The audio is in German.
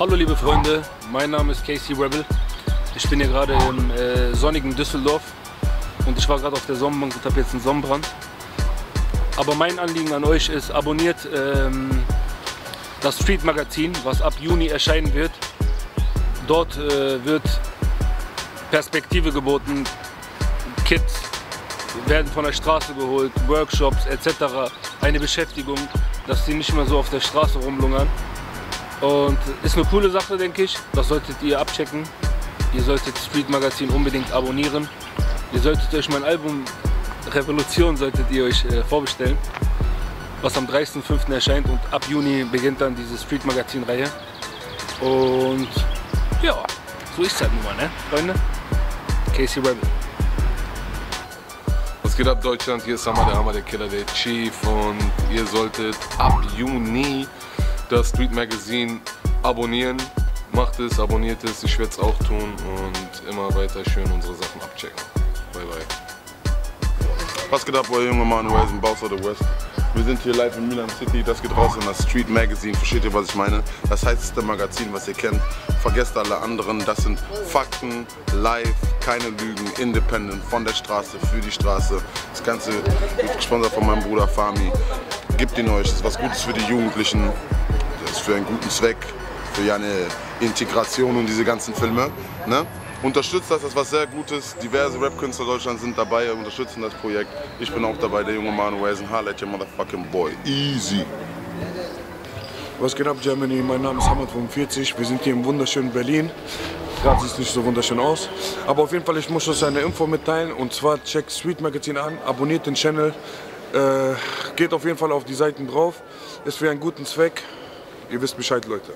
Hallo liebe Freunde, mein Name ist Casey Rebel. Ich bin hier gerade im äh, sonnigen Düsseldorf und ich war gerade auf der Sonnenbank und habe jetzt einen Sonnenbrand. Aber mein Anliegen an euch ist, abonniert ähm, das Street Magazin, was ab Juni erscheinen wird. Dort äh, wird Perspektive geboten, Kids werden von der Straße geholt, Workshops etc. Eine Beschäftigung, dass sie nicht mehr so auf der Straße rumlungern. Und ist eine coole Sache, denke ich. Das solltet ihr abchecken. Ihr solltet Street Magazin unbedingt abonnieren. Ihr solltet euch mein Album Revolution solltet ihr euch äh, vorbestellen, was am 30.05. erscheint und ab Juni beginnt dann diese Street Magazin Reihe. Und ja, so ist es halt nun mal, ne, Freunde? Casey Rebel. Was geht ab Deutschland? Hier ist Hammer, der Hammer, der Killer, der Chief und ihr solltet ab Juni das Street Magazine abonnieren. Macht es, abonniert es, ich werde es auch tun und immer weiter schön unsere Sachen abchecken. Bye bye. Was geht ab, euer junger Mann, Boss of the West? Wir sind hier live in Milan City, das geht raus in das Street Magazine, versteht ihr, was ich meine? Das heißeste Magazin, was ihr kennt. Vergesst alle anderen, das sind Fakten, live, keine Lügen, independent, von der Straße, für die Straße. Das Ganze gesponsert von meinem Bruder Fami. Gebt ihn euch, das ist was Gutes für die Jugendlichen, ist für einen guten Zweck, für eine Integration und diese ganzen Filme. Ne? Unterstützt das, das ist was sehr Gutes. Diverse Rap-Künstler Deutschlands sind dabei, unterstützen das Projekt. Ich bin auch dabei, der junge Manu Wazen. Holla at your motherfucking boy. Easy. Was geht ab, Germany? Mein Name ist Hamad45. Wir sind hier im wunderschönen Berlin. Gerade sieht es nicht so wunderschön aus. Aber auf jeden Fall, ich muss euch eine Info mitteilen. Und zwar checkt Street Magazine an, abonniert den Channel. Äh, geht auf jeden Fall auf die Seiten drauf. Ist für einen guten Zweck. Ihr wisst Bescheid, Leute.